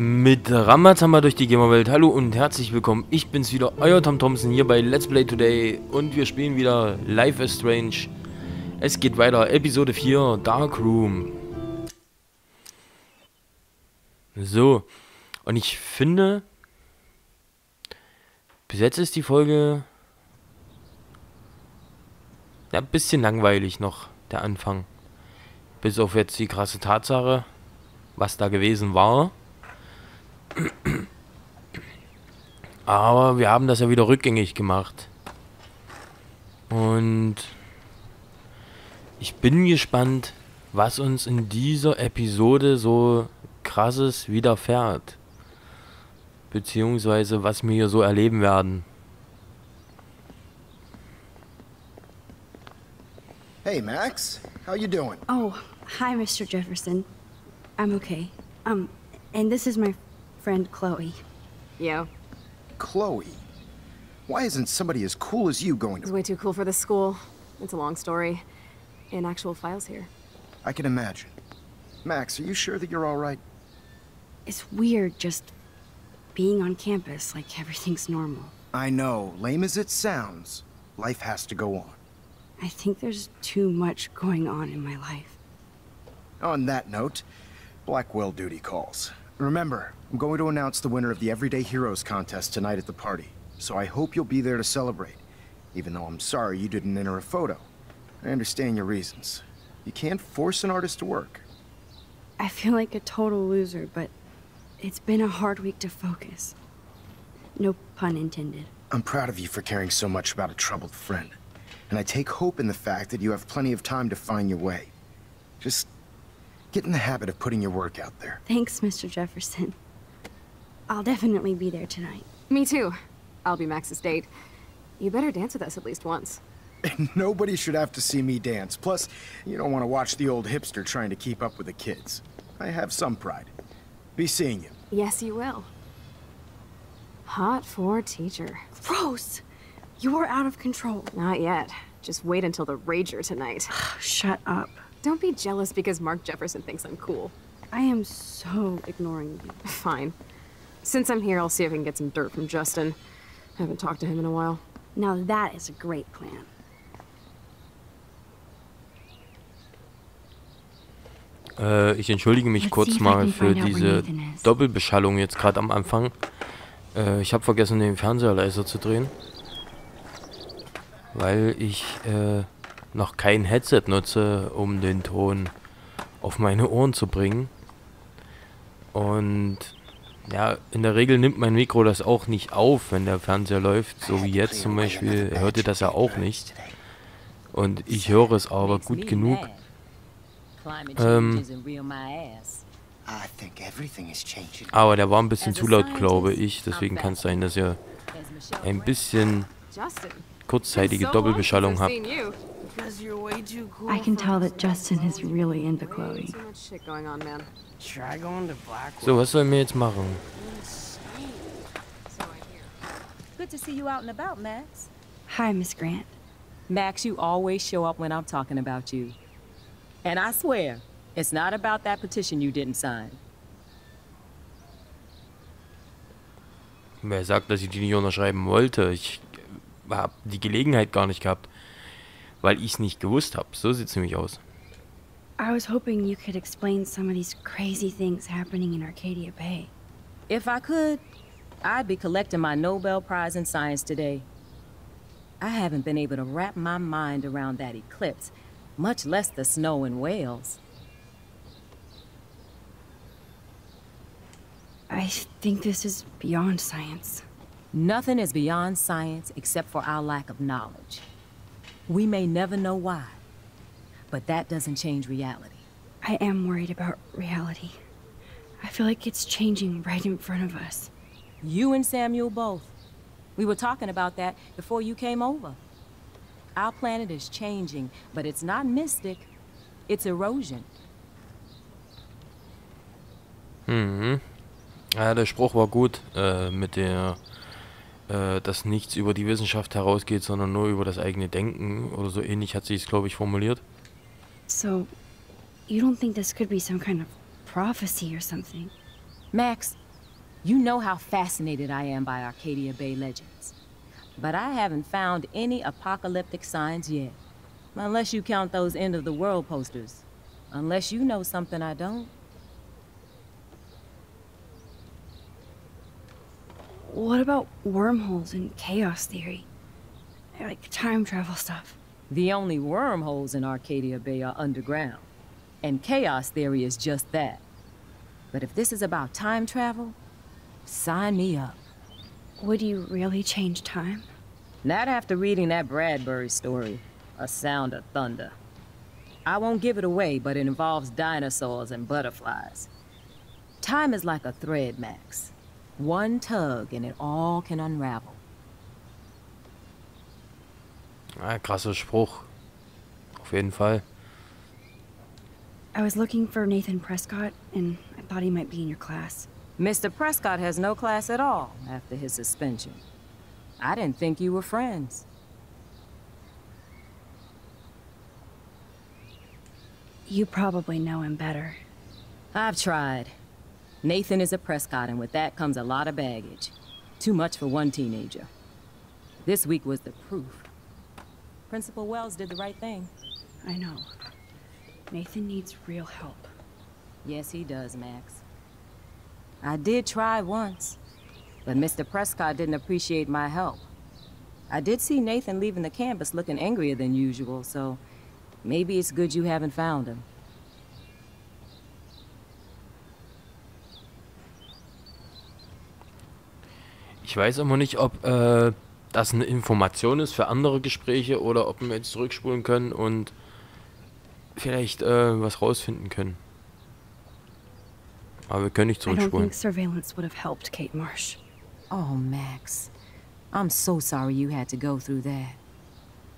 Mit Ramazamba durch die Gamerwelt. Hallo und herzlich willkommen. Ich bin's wieder, euer Tom Thompson hier bei Let's Play Today und wir spielen wieder Life is Strange. Es geht weiter, Episode 4, Dark Room. So, und ich finde, bis jetzt ist die Folge ja, ein bisschen langweilig noch, der Anfang. Bis auf jetzt die krasse Tatsache, was da gewesen war. Aber wir haben das ja wieder rückgängig gemacht. Und ich bin gespannt, was uns in dieser Episode so krasses widerfährt. Beziehungsweise was wir hier so erleben werden. Hey, Max. How you doing? Oh, hi, Mr. Jefferson. I'm okay. Um, and this is my friend Chloe. Yeah. Chloe. Why isn't somebody as cool as you going to- it's way too cool for this school. It's a long story. In actual files here. I can imagine. Max, are you sure that you're all right? It's weird just being on campus like everything's normal. I know, lame as it sounds, life has to go on. I think there's too much going on in my life. On that note, Blackwell duty calls. Remember, I'm going to announce the winner of the Everyday Heroes contest tonight at the party, so I hope you'll be there to celebrate, even though I'm sorry you didn't enter a photo. I understand your reasons. You can't force an artist to work. I feel like a total loser, but it's been a hard week to focus. No pun intended. I'm proud of you for caring so much about a troubled friend. And I take hope in the fact that you have plenty of time to find your way. Just get in the habit of putting your work out there. Thanks, Mr. Jefferson. I'll definitely be there tonight. Me too. I'll be Max's date. You better dance with us at least once. Nobody should have to see me dance. Plus, you don't want to watch the old hipster trying to keep up with the kids. I have some pride. Be seeing you. Yes, you will. Hot for teacher. Gross! You're out of control. Not yet. Just wait until the Rager tonight. Shut up. Don't be jealous because Mark Jefferson thinks I'm cool. I am so ignoring you. Fine. Since I'm here, I'll see if I can get some dirt from Justin. I haven't talked to him in a while. Now that is a great plan. Äh, ich entschuldige mich Let's kurz mal für diese. Doppelbeschallung jetzt gerade am Anfang. Äh, ich habe vergessen, den Fernseher leiser zu drehen. Weil ich äh, noch kein Headset nutze, um den Ton auf meine Ohren zu bringen. Und ja, in der Regel nimmt mein Mikro das auch nicht auf, wenn der Fernseher läuft. So wie jetzt zum Beispiel hört ihr das ja auch nicht. Und ich höre es aber gut genug. Ähm, I think everything is changing. Aber der war ein bisschen zu laut, glaube ich. Deswegen kann es sein, dass ihr ein bisschen. Kurzzeitige Doppelbeschallung habt. I can tell that Justin is really into Chloe. So was sollen wir jetzt machen? Good to see you out and about, Max. Hi, Miss Grant. Max, you always show up when I'm talking about you. And I swear, it's not about that petition you didn't sign. Wer sagt, dass ich die nicht unterschreiben wollte? Ich habe die Gelegenheit gar nicht gehabt, weil ich es nicht gewusst habe. So sieht es nämlich aus. I was hoping you could explain some of these crazy things happening in Arcadia Bay. If I could, I'd be collecting my Nobel Prize in Science today. I haven't been able to wrap my mind around that eclipse, much less the snow in Wales. I think this is beyond science. Nothing is beyond science except for our lack of knowledge. We may never know why, but that doesn't change reality. I am worried about reality. I feel like it's changing right in front of us. You and Samuel both. We were talking about that before you came over. Our planet is changing, but it's not mystic. It's erosion. Mhm. Ja, der Spruch war gut, äh, mit der, äh, dass nichts über die Wissenschaft herausgeht, sondern nur über das eigene Denken oder so ähnlich hat sie es, glaube ich, formuliert. So, you don't think this could be some kind of prophecy or something? Max, You know how fascinated I am by Arcadia Bay legends. But I haven't found any apocalyptic signs yet. Unless you count those end of the world posters. Unless you know something I don't. What about wormholes and chaos theory? Like time travel stuff. The only wormholes in Arcadia Bay are underground. And chaos theory is just that. But if this is about time travel, sign me up. Would you really change time? Not after reading that Bradbury story, A Sound of Thunder. I won't give it away, but it involves dinosaurs and butterflies. Time is like a thread, Max. One tug and it all can unravel. Ah, krasser Spruch. Auf jeden Fall. I was looking for Nathan Prescott, and I thought he might be in your class. Mr. Prescott has no class at all after his suspension. I didn't think you were friends. You probably know him better. I've tried. Nathan is a Prescott, and with that comes a lot of baggage. Too much for one teenager. This week was the proof. Principal Wells did the right thing. I know. Nathan needs real help. Yes, he does, Max. I did try once, but Mr. Prescott didn't appreciate my help. I did see Nathan leaving the campus looking angrier than usual, so maybe it's good you haven't found him. Ich weiß immer nicht, ob äh, das eine Information ist für andere Gespräche oder ob wir jetzt zurückspulen können und vielleicht äh, was rausfinden können. Aber wir können nicht I don't zurückspulen. think surveillance would have helped Kate Marsh. Oh, Max. I'm so sorry you had to go through that.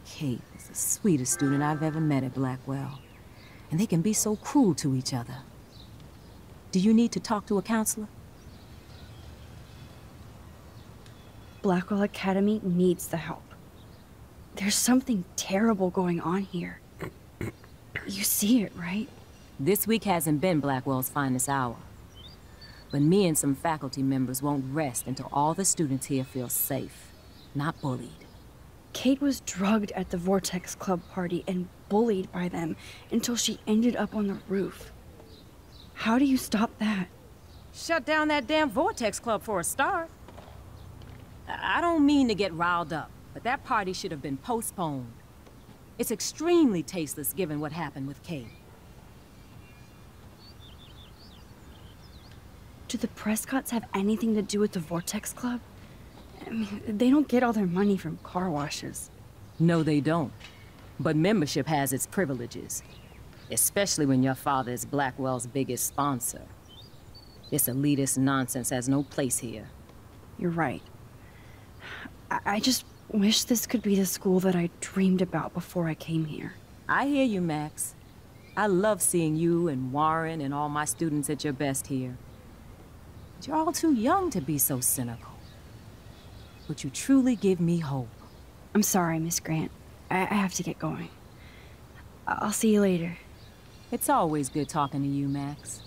Kate is the sweetest student I've ever met at Blackwell. And they can be so cruel to each other. Do you need to talk to a counselor? Blackwell Academy needs the help. There's something terrible going on here. You see it, right? This week hasn't been Blackwell's finest hour. But me and some faculty members won't rest until all the students here feel safe, not bullied. Kate was drugged at the Vortex Club party and bullied by them until she ended up on the roof. How do you stop that? Shut down that damn Vortex Club for a start. I don't mean to get riled up, but that party should have been postponed. It's extremely tasteless given what happened with Kate. Do the Prescotts have anything to do with the Vortex Club? I mean, they don't get all their money from car washes. No, they don't. But membership has its privileges. Especially when your father is Blackwell's biggest sponsor. This elitist nonsense has no place here. You're right. I, I just wish this could be the school that I dreamed about before I came here. I hear you, Max. I love seeing you and Warren and all my students at your best here. But you're all too young to be so cynical. But you truly give me hope. I'm sorry, Miss Grant. I, I have to get going. I'll see you later. It's always good talking to you, Max.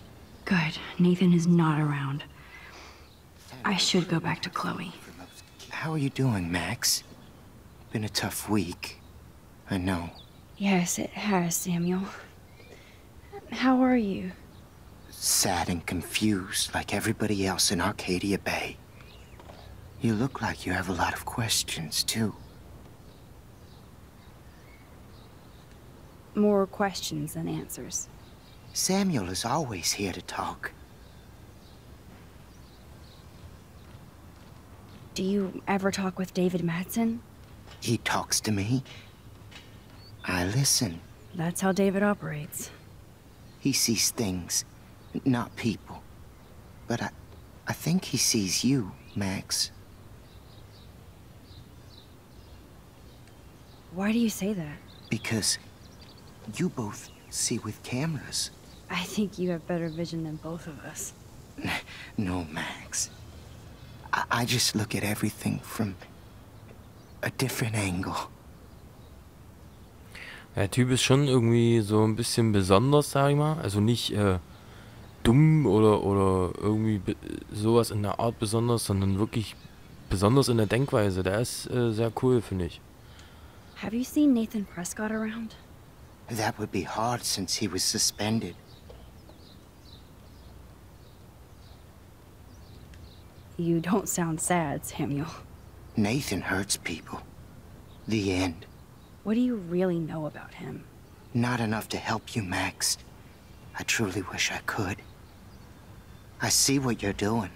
Good. Nathan is not around. I should go back to Chloe. How are you doing, Max? Been a tough week. I know. Yes, it has, Samuel. How are you? Sad and confused like everybody else in Arcadia Bay. You look like you have a lot of questions, too. More questions than answers. Samuel is always here to talk. Do you ever talk with David Madsen? He talks to me. I listen. That's how David operates. He sees things, not people. But I, I think he sees you, Max. Why do you say that? Because you both see with cameras. I think you have better vision than both of us. No, Max. I, I just look at everything from a different angle. Der Typ ist schon irgendwie so ein bisschen besonders, sag ich mal. Also nicht äh, dumm oder, oder irgendwie sowas in der Art besonders, sondern wirklich besonders in der Denkweise. Der ist äh, sehr cool, finde ich. Have you seen Nathan Prescott around? That would be hard since he was suspended. You don't sound sad, Samuel. Nathan hurts people. The end. What do you really know about him? Not enough to help you, Max. I truly wish I could. I see what you're doing.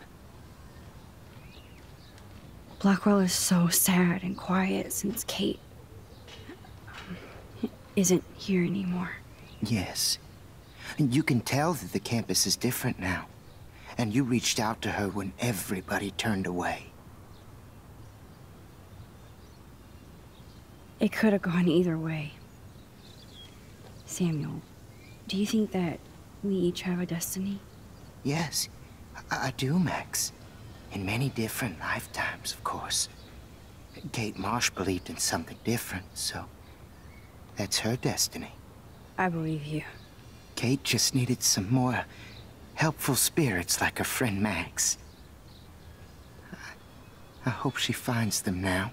Blackwell is so sad and quiet since Kate um, isn't here anymore. Yes. And you can tell that the campus is different now. And you reached out to her when everybody turned away. It could have gone either way. Samuel, do you think that we each have a destiny? Yes, I, I do, Max. In many different lifetimes, of course. Kate Marsh believed in something different, so that's her destiny. I believe you. Kate just needed some more helpful spirits like her friend Max. I hope she finds them now.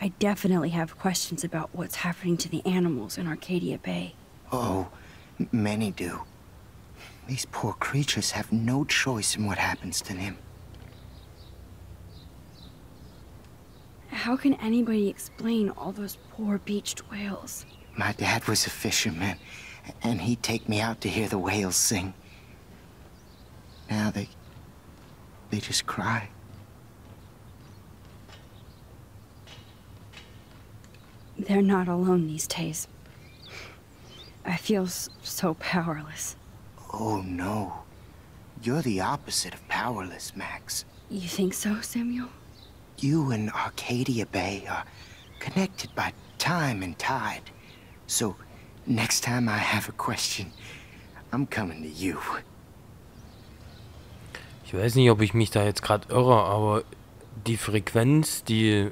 I definitely have questions about what's happening to the animals in Arcadia Bay. Oh, many do. These poor creatures have no choice in what happens to them. How can anybody explain all those poor beached whales? My dad was a fisherman, and he'd take me out to hear the whales sing. Now they... they just cry. They're not alone these days. I feel so powerless. Oh, no. You're the opposite of powerless, Max. You think so, Samuel? You and Arcadia Bay are connected by time and tide. So, next time I have a question, I'm coming to you. Ich weiß nicht, ob ich mich da jetzt gerade irre, aber die Frequenz, die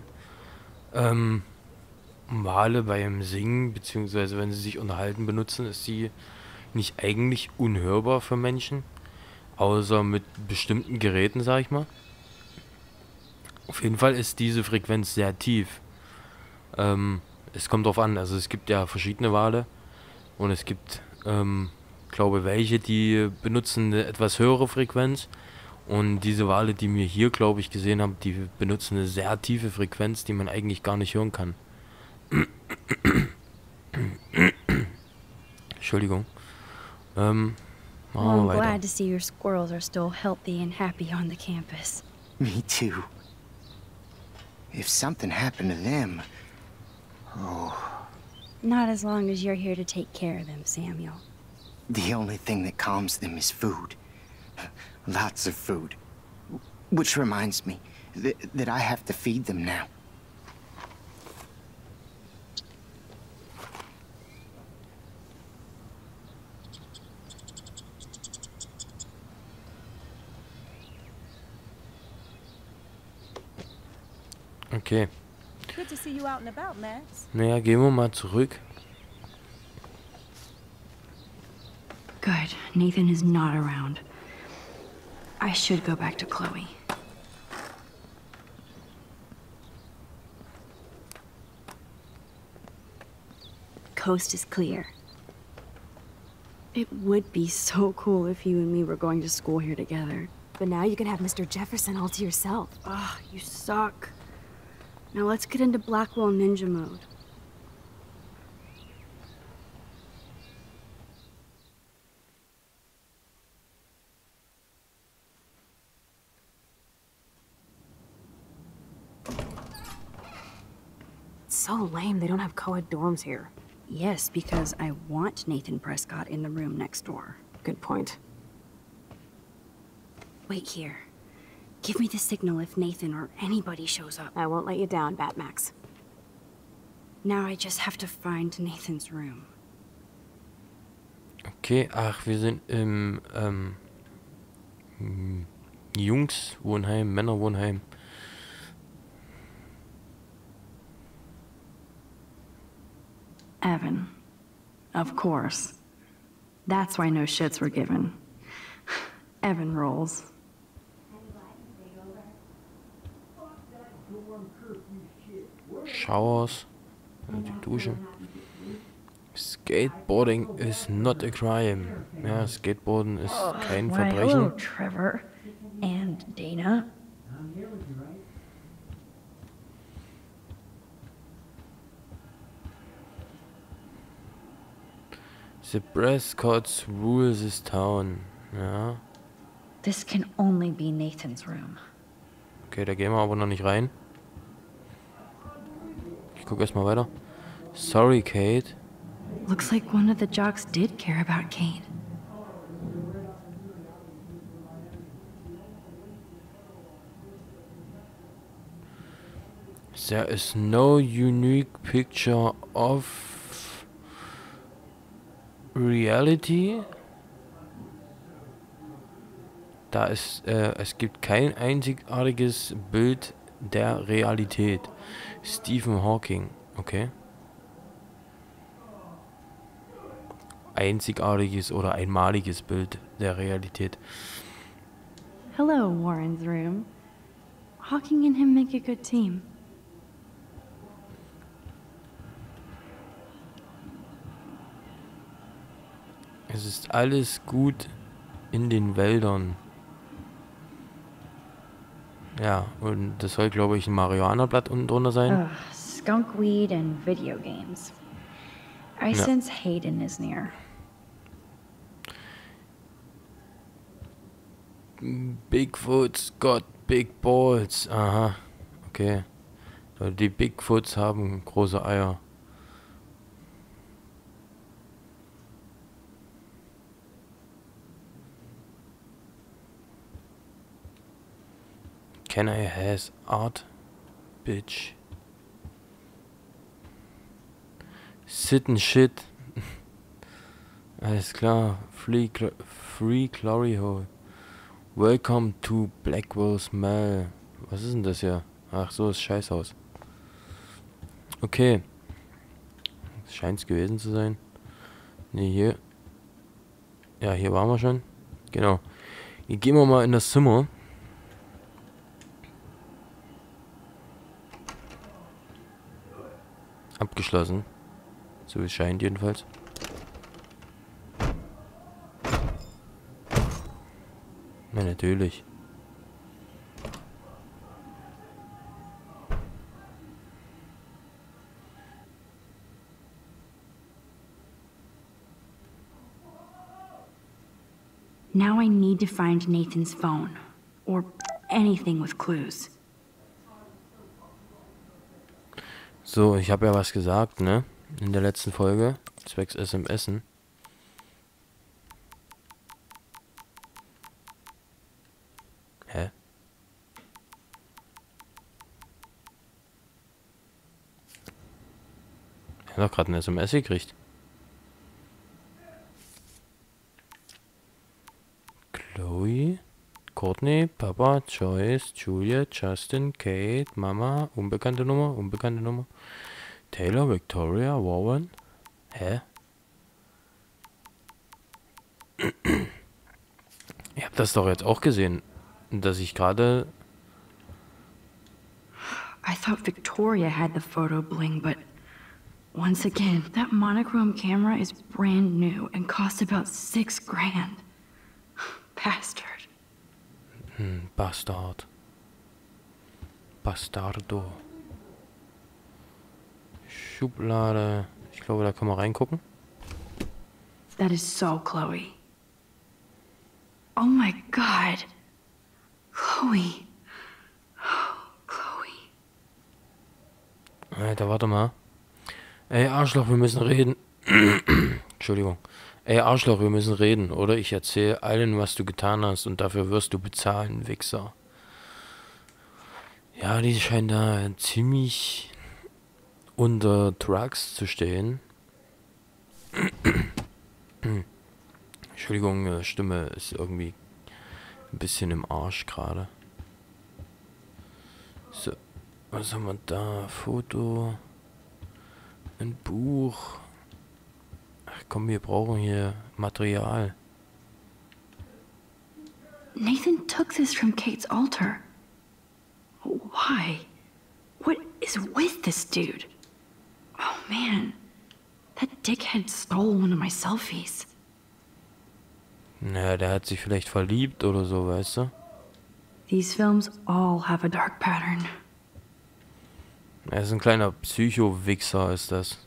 ähm, Wale beim Singen, beziehungsweise wenn sie sich unterhalten benutzen, ist sie nicht eigentlich unhörbar für Menschen. Außer mit bestimmten Geräten, sag ich mal. Auf jeden Fall ist diese Frequenz sehr tief. Ähm, es kommt drauf an, also es gibt ja verschiedene Wale. Und es gibt, ähm, glaube welche, die benutzen eine etwas höhere Frequenz. Und diese Wale, die wir hier, glaube ich, gesehen haben, die benutzen eine sehr tiefe Frequenz, die man eigentlich gar nicht hören kann. Entschuldigung. Ähm, well, I'm weiter. glad to see your squirrels are still healthy and happy on the campus. Me too. If something happened to them... Oh... Not as long as you're here to take care of them, Samuel. The only thing that calms them is food. Lots of food. Which reminds me th that I have to feed them now. Okay. Good to see you out and about, Max. Naja, gehen wir mal zurück. Good. Nathan is not around. I should go back to Chloe. Coast is clear. It would be so cool if you and me were going to school here together. But now you can have Mr. Jefferson all to yourself. Ah, oh, you suck. Now let's get into Blackwell Ninja mode. It's so lame they don't have co-ed dorms here. Yes, because I want Nathan Prescott in the room next door. Good point. Wait here. Give me the signal if Nathan or anybody shows up. I won't let you down, Batmax. Now I just have to find Nathan's room. Okay, ach, wir sind im ähm, Jungswohnheim, Männerwohnheim. Evan. Of course. That's why no shits were given. Evan rolls. Showers. Die Dusche. Skateboarding is not a crime. Ja, Skateboarden ist kein Why, hello, Verbrechen. Trevor. And Dana. The Prescotts rule this town. Ja, This can only be Nathan's room. okay, da gehen wir aber noch nicht rein. Ich guck erstmal weiter. Sorry, Kate. Looks like one of the jocks did care about Kane. There is no unique picture of reality. Da ist, äh, es gibt kein einzigartiges Bild der Realität. Stephen Hawking, okay. Einzigartiges oder einmaliges Bild der Realität. Hello, Warren's room. Hawking and him make a good team. Es ist alles gut in den Wäldern. Ja, und das soll, glaube ich, ein Marihuana-Blatt unten drunter sein. Ugh, skunkweed and video games. I Ja. sense Hayden is near. Bigfoot's got big balls. Aha. Okay. Die Bigfoots haben große Eier. Can I has art, bitch? Sit and shit. Alles klar. Free, Glo- free Glory Hole. Welcome to Blackwell's Mall. Was ist denn das hier? Ach so, das Scheißhaus. Okay. Scheint es gewesen zu sein. Ne, hier. Ja, hier waren wir schon. Genau. Hier gehen wir mal in das Zimmer. Abgeschlossen. So es scheint jedenfalls. Na, natürlich. Now I need to find Nathan's phone. Or anything with clues. So, ich habe ja was gesagt, ne? In der letzten Folge. Zwecks SMSen. Hä? Er hat doch gerade eine SMS gekriegt. Chloe, Courtney, Papa, Joyce, Julia, Justin, Kate, Mama, unbekannte Nummer, unbekannte Nummer. Taylor, Victoria, Warren. Hä? Ihr habt das doch jetzt auch gesehen, dass ich gerade... I thought Victoria had the photo bling, but once again, that monochrome camera is brand new and cost about six grand. Bastard. Hm, Bastard. Bastardo. Schublade. Ich glaube, da kann man reingucken. That is so Chloe. Oh my god. Chloe. Chloe. Alter, warte mal. Ey, Arschloch, wir müssen reden. Entschuldigung. Ey, Arschloch, wir müssen reden, oder? Ich erzähle allen, was du getan hast und dafür wirst du bezahlen, Wichser. Ja, die scheinen da ziemlich unter Drugs zu stehen. Entschuldigung, äh, Stimme ist irgendwie ein bisschen im Arsch gerade. So, was haben wir da? Foto. Ein Buch. Komm, wir brauchen hier Material. Nathan took this from Kate's altar. Why? What is with this dude? Oh man, that dickhead stole one of my selfies. Naja, der hat sich vielleicht verliebt oder so, weißt du? These films all have a dark pattern. Er ist ein kleiner Psycho-Wichser, ist das.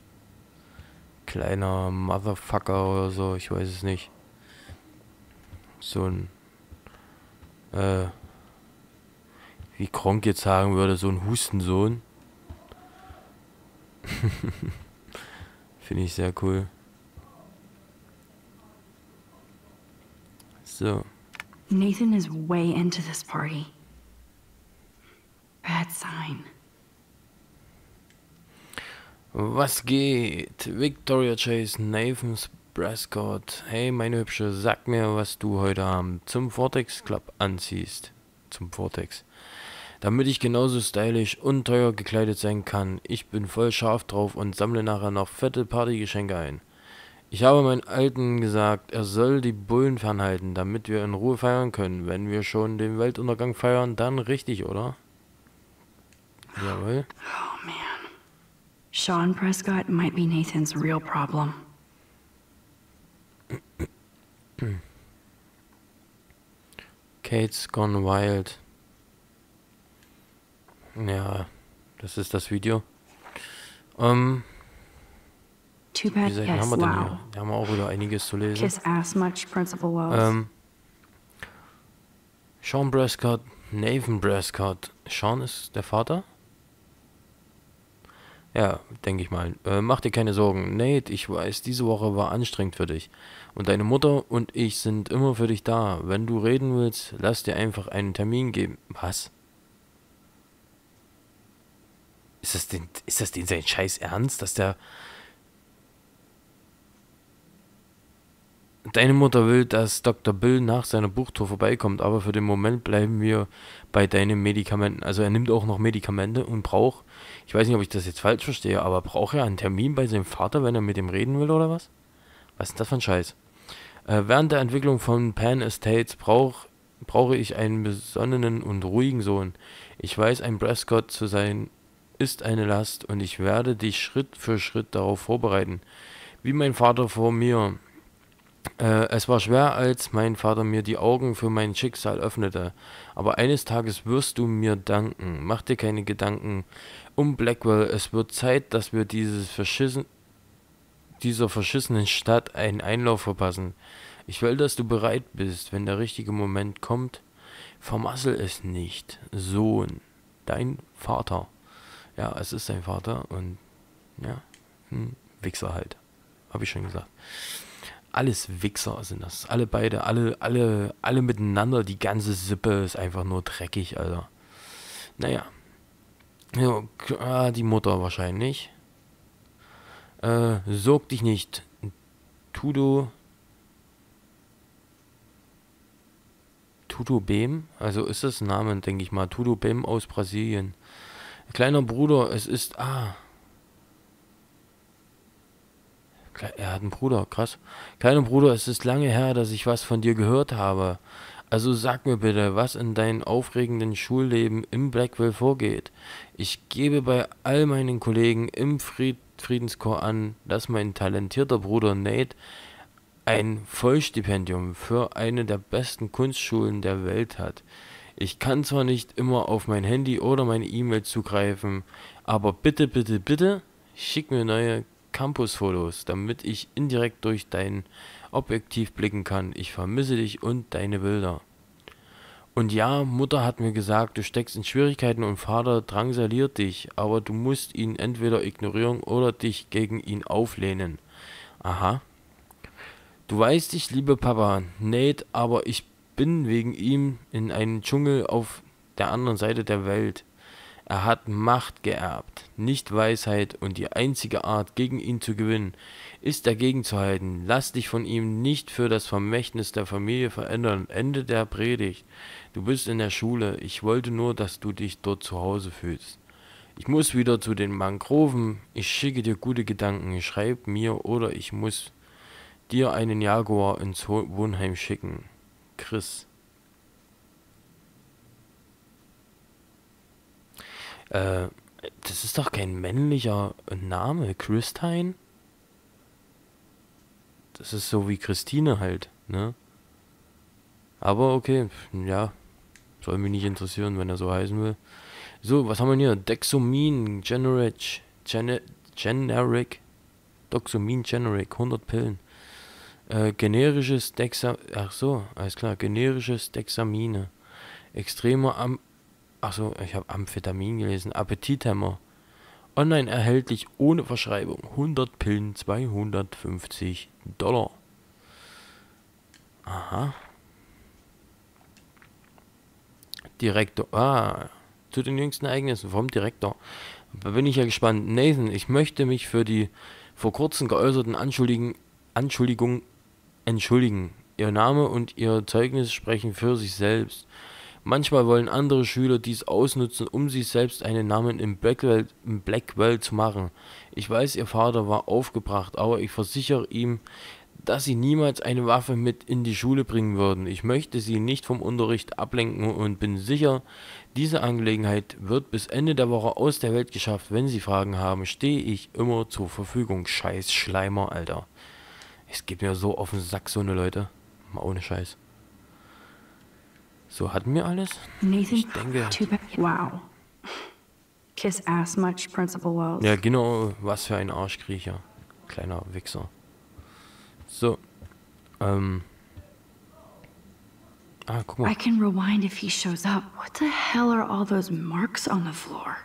Kleiner Motherfucker oder so, ich weiß es nicht. So ein, äh, wie Kronk jetzt sagen würde, so ein Hustensohn. Finde ich sehr cool. So. Nathan is way into this party. Bad sign. Was geht? Victoria Chase, Nathan Prescott. Hey, meine Hübsche, sag mir, was du heute Abend zum Vortex Club anziehst. Zum Vortex. Damit ich genauso stylisch und teuer gekleidet sein kann. Ich bin voll scharf drauf und sammle nachher noch fette Partygeschenke ein. Ich habe meinen Alten gesagt, er soll die Bullen fernhalten, damit wir in Ruhe feiern können. Wenn wir schon den Weltuntergang feiern, dann richtig, oder? Jawohl. Oh man. Sean Prescott might be Nathan's real problem. Kate's Gone Wild. Ja, das ist das Video. Ähm, Too wie bad, haben yes, wir denn wow. hier? Wir haben auch wieder einiges zu lesen. Kiss ass much, Principal Wells. Ähm, Sean Prescott, Nathan Prescott. Sean ist der Vater? Ja, denke ich mal. Äh, mach dir keine Sorgen. Nate, ich weiß, diese Woche war anstrengend für dich. Und deine Mutter und ich sind immer für dich da. Wenn du reden willst, lass dir einfach einen Termin geben. Was? Ist das denn, ist das denn sein Scheiß Ernst, dass der Deine Mutter will, dass Dr. Bill nach seiner Buchtour vorbeikommt, aber für den Moment bleiben wir bei deinen Medikamenten. Also er nimmt auch noch Medikamente und braucht, ich weiß nicht, ob ich das jetzt falsch verstehe, aber braucht er einen Termin bei seinem Vater, wenn er mit ihm reden will oder was? Was ist denn das für ein Scheiß? Äh, während der Entwicklung von Pan Estates brauch, brauche ich einen besonnenen und ruhigen Sohn. Ich weiß, ein Prescott zu sein ist eine Last und ich werde dich Schritt für Schritt darauf vorbereiten. Wie mein Vater vor mir. Äh, es war schwer, als mein Vater mir die Augen für mein Schicksal öffnete. Aber eines Tages wirst du mir danken. Mach dir keine Gedanken um Blackwell. Es wird Zeit, dass wir dieses verschissen, dieser verschissenen Stadt einen Einlauf verpassen. Ich will, dass du bereit bist, wenn der richtige Moment kommt. Vermassel es nicht, Sohn, dein Vater. Ja, es ist sein Vater und ja, hm, Wichser halt. Hab ich schon gesagt. Alles Wichser sind das. Alle beide, alle, alle, alle miteinander. Die ganze Sippe ist einfach nur dreckig, Alter. Naja. Ja, ah, die Mutter wahrscheinlich. Äh, sorg dich nicht. Tudo. Tudo Bem? Also ist das Name, denke ich mal. Tudo Bem aus Brasilien. Kleiner Bruder, es ist. Ah. Er hat einen Bruder, krass. Kleiner Bruder, es ist lange her, dass ich was von dir gehört habe. Also sag mir bitte, was in deinem aufregenden Schulleben im Blackwell vorgeht. Ich gebe bei all meinen Kollegen im Fried Friedenskorps an, dass mein talentierter Bruder Nate ein Vollstipendium für eine der besten Kunstschulen der Welt hat. Ich kann zwar nicht immer auf mein Handy oder meine E-Mail zugreifen, aber bitte, bitte, bitte schick mir neue Campusfotos, damit ich indirekt durch dein Objektiv blicken kann. Ich vermisse dich und deine Bilder. Und ja, Mutter hat mir gesagt, du steckst in Schwierigkeiten und Vater drangsaliert dich, aber du musst ihn entweder ignorieren oder dich gegen ihn auflehnen. Aha. Du weißt, ich liebe Papa, Nate, aber ich bin wegen ihm in einen Dschungel auf der anderen Seite der Welt. Er hat Macht geerbt, nicht Weisheit, und die einzige Art, gegen ihn zu gewinnen, ist dagegen zu halten. Lass dich von ihm nicht für das Vermächtnis der Familie verändern. Ende der Predigt. Du bist in der Schule. Ich wollte nur, dass du dich dort zu Hause fühlst. Ich muss wieder zu den Mangroven. Ich schicke dir gute Gedanken. Schreib mir oder ich muss dir einen Jaguar ins Wohnheim schicken. Chris. Äh, das ist doch kein männlicher Name. Christine? Das ist so wie Christine halt, ne? Aber okay, ja. Soll mich nicht interessieren, wenn er so heißen will. So, was haben wir hier? Dexomin Generic. Gene, generic. Doxomin Generic. 100 Pillen. Äh, generisches Dexa... Ach so, alles klar. Generisches Dexamine. Extremer Am... Ach so, ich habe Amphetamin gelesen. Appetithemmer. Online erhältlich ohne Verschreibung. 100 Pillen, 250 Dollar. Aha. Direktor. Ah, zu den jüngsten Ereignissen vom Direktor. Da bin ich ja gespannt. Nathan, ich möchte mich für die vor kurzem geäußerten Anschuldigen, Anschuldigungen entschuldigen. Ihr Name und Ihr Zeugnis sprechen für sich selbst. Manchmal wollen andere Schüler dies ausnutzen, um sich selbst einen Namen im Blackwell, im Blackwell zu machen. Ich weiß, Ihr Vater war aufgebracht, aber ich versichere ihm, dass Sie niemals eine Waffe mit in die Schule bringen würden. Ich möchte Sie nicht vom Unterricht ablenken und bin sicher, diese Angelegenheit wird bis Ende der Woche aus der Welt geschafft. Wenn Sie Fragen haben, stehe ich immer zur Verfügung. Scheiß Schleimer, Alter. Es geht mir so auf den Sack, so eine Leute. Mal ohne Scheiß. So, hatten wir alles? Nathan, Ich denke. Wow. Kiss ass much, Principal Wells. Ja, genau, was für ein Arschkriecher. Kleiner Wichser. So. Ähm. Ah, guck mal. I can rewind if he shows up. What the hell are all those marks on the floor?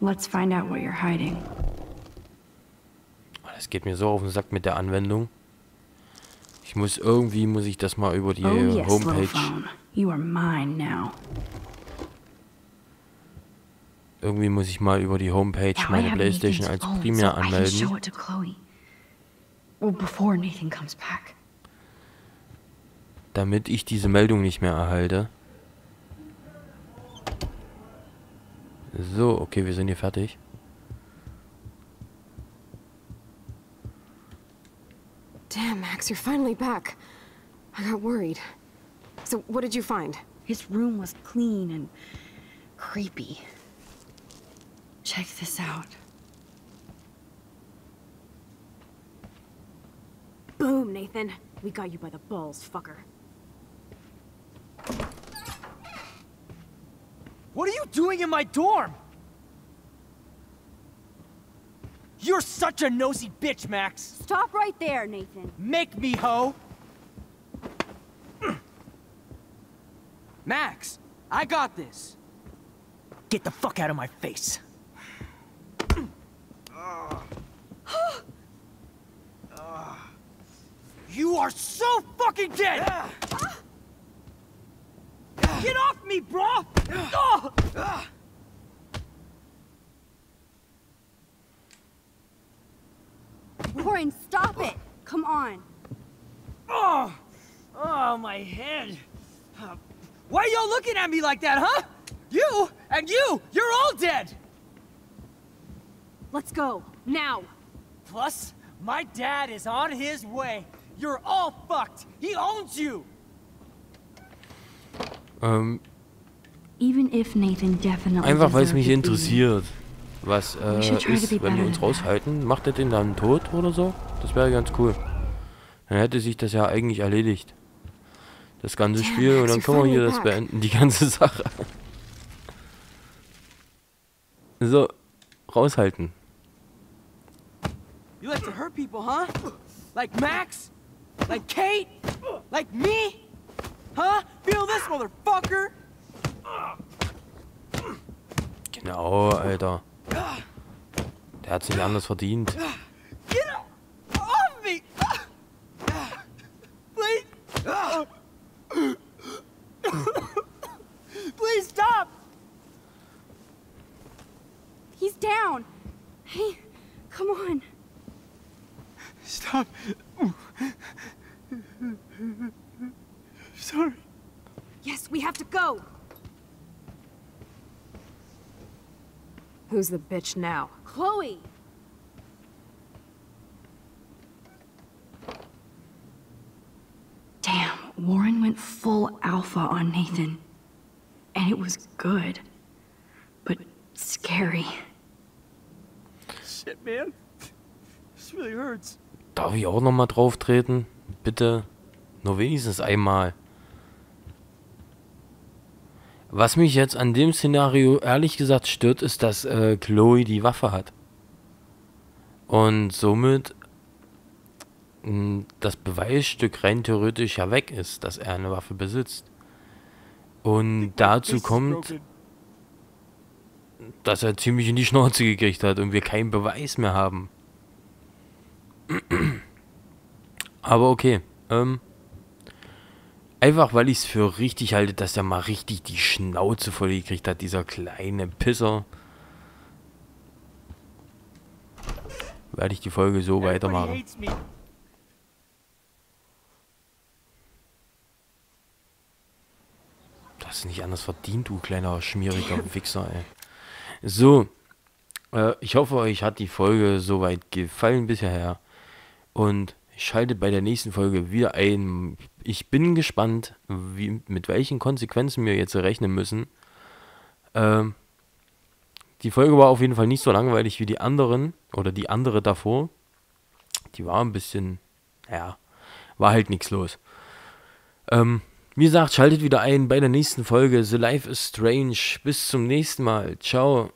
Let's find out what you're hiding. Das geht mir so auf den Sack mit der Anwendung. Ich muss irgendwie, muss ich das mal über die oh yes, little Homepage, phone. You are mine now. irgendwie muss ich mal über die Homepage Now meine Playstation als primär anmelden. damit ich diese Meldung nicht mehr erhalte. So, okay, wir sind hier fertig. Damn, Max, you're finally back. I got worried. So, what did you find? His room was clean and creepy. Check this out. Boom, Nathan. We got you by the balls, fucker. What are you doing in my dorm? You're such a nosy bitch, Max. Stop right there, Nathan. Make me, ho. Max, I got this. Get the fuck out of my face. You are so fucking dead! Ah. Get off me, bro! Warren, stop it! Come on. Oh, oh, my head. Uh, Why are y'all looking at me like that, huh? You and you, you're all dead. Let's go. Now. Plus, my dad is on his way. You're all fucked. He owns you. Ähm, Even if Nathan definitely einfach weil es mich to be- interessiert, was äh, ist, wenn wir uns raushalten. Macht er den dann tot oder so? Das wäre ganz cool. Dann hätte sich das ja eigentlich erledigt. Das ganze Spiel und dann können wir hier das beenden, die ganze Sache. So, raushalten. You like to hurt people, huh? Like Max? Like Kate? Like me? Huh? Feel this, motherfucker? Genau, Alter. Der hat sich anders verdient. Get off me! Please! Please stop! He's down. Hey, come on. Stop. Sorry. Yes, we have to go. Who's the bitch now? Chloe! Damn, Warren went full alpha on Nathan. And it was good. But scary. Shit, man. This really hurts. Darf ich auch nochmal drauf treten? Bitte. Nur wenigstens einmal. Was mich jetzt an dem Szenario ehrlich gesagt stört, ist, dass äh, Chloe die Waffe hat. Und somit mh, das Beweisstück rein theoretisch ja weg ist, dass er eine Waffe besitzt. Und dazu kommt, dass er ziemlich in die Schnauze gekriegt hat und wir keinen Beweis mehr haben. Aber okay. Ähm, einfach weil ich es für richtig halte, dass er mal richtig die Schnauze voll gekriegt hat, dieser kleine Pisser. Werde ich die Folge so weitermachen. Du hast es nicht anders verdient, du kleiner schmieriger Wichser, ey. So. Äh, ich hoffe, euch hat die Folge soweit gefallen bisher. Und schaltet bei der nächsten Folge wieder ein. Ich bin gespannt, wie, mit welchen Konsequenzen wir jetzt rechnen müssen. Ähm, die Folge war auf jeden Fall nicht so langweilig wie die anderen oder die andere davor. Die war ein bisschen, ja, war halt nichts los. Ähm, wie gesagt, schaltet wieder ein bei der nächsten Folge. The Life is Strange. Bis zum nächsten Mal. Ciao.